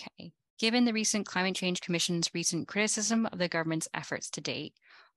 Okay. Given the recent Climate Change Commission's recent criticism of the government's efforts to date,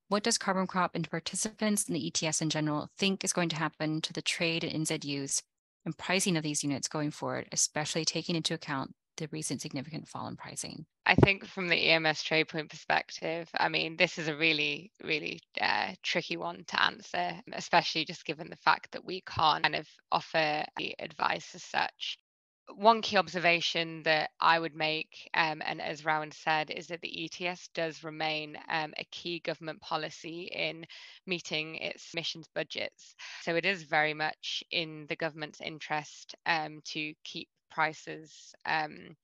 what does CarbonCrop and participants in the ETS in general think is going to happen to the trade and NZUs and pricing of these units going forward, especially taking into account the recent significant fall in pricing? I think from the emsTradepoint perspective, I mean, this is a really, really uh, tricky one to answer, especially just given the fact that we can't kind of offer advice as such one key observation that I would make, um, and as Rowan said, is that the ETS does remain um, a key government policy in meeting its emissions budgets. So it is very much in the government's interest um, to keep prices um,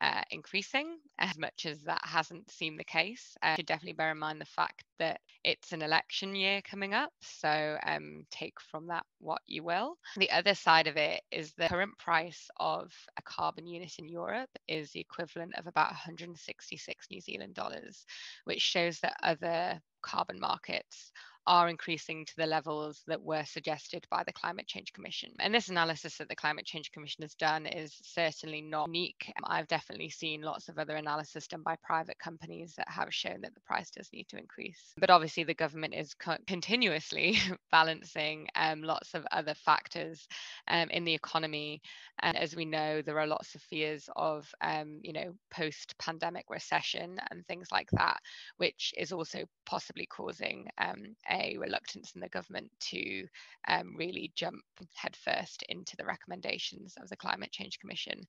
uh, increasing as much as that hasn't seemed the case. Uh, should definitely bear in mind the fact that it's an election year coming up, so um, take from that what you will. The other side of it is the current price of a carbon unit in Europe is the equivalent of about 166 New Zealand dollars, which shows that other carbon markets are increasing to the levels that were suggested by the Climate Change Commission. And this analysis that the Climate Change Commission has done is certainly not unique. I've definitely seen lots of other analysis done by private companies that have shown that the price does need to increase. But obviously, the government is co- continuously balancing um, lots of other factors um, in the economy. And as we know, there are lots of fears of, um, you know, post-pandemic recession and things like that, which is also possibly causing um, a reluctance in the government to um, really jump headfirst into the recommendations of the Climate Change Commission.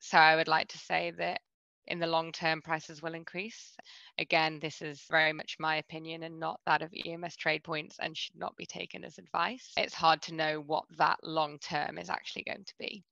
So I would like to say that in the long term, prices will increase. Again, this is very much my opinion and not that of emsTradepoints and should not be taken as advice. It's hard to know what that long term is actually going to be.